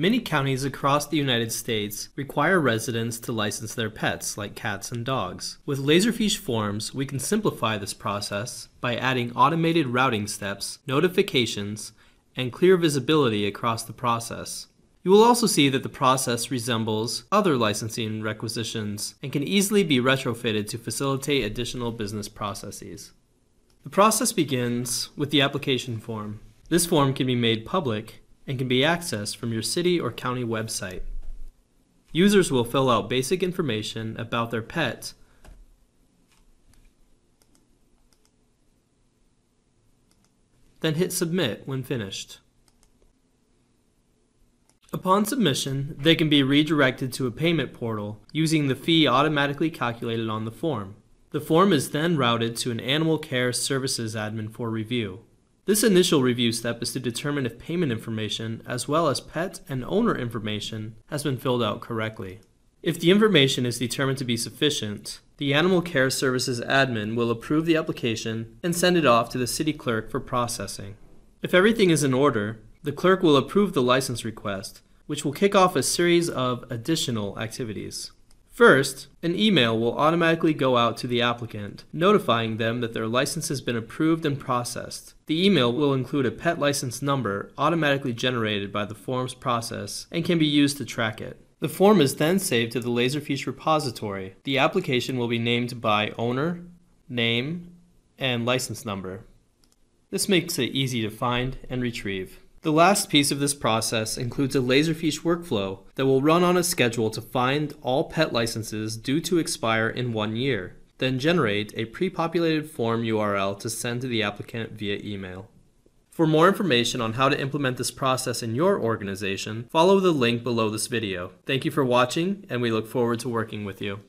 Many counties across the United States require residents to license their pets, like cats and dogs. With Laserfiche Forms, we can simplify this process by adding automated routing steps, notifications, and clear visibility across the process. You will also see that the process resembles other licensing requisitions and can easily be retrofitted to facilitate additional business processes. The process begins with the application form. This form can be made public and can be accessed from your city or county website. Users will fill out basic information about their pet then hit submit when finished. Upon submission, they can be redirected to a payment portal using the fee automatically calculated on the form. The form is then routed to an Animal Care Services admin for review. This initial review step is to determine if payment information, as well as pet and owner information, has been filled out correctly. If the information is determined to be sufficient, the Animal Care Services admin will approve the application and send it off to the city clerk for processing. If everything is in order, the clerk will approve the license request, which will kick off a series of additional activities. First, an email will automatically go out to the applicant, notifying them that their license has been approved and processed. The email will include a pet license number automatically generated by the form's process and can be used to track it. The form is then saved to the Laserfiche repository. The application will be named by owner, name, and license number. This makes it easy to find and retrieve. The last piece of this process includes a Laserfiche workflow that will run on a schedule to find all pet licenses due to expire in one year, then generate a pre-populated form URL to send to the applicant via email. For more information on how to implement this process in your organization, follow the link below this video. Thank you for watching, and we look forward to working with you.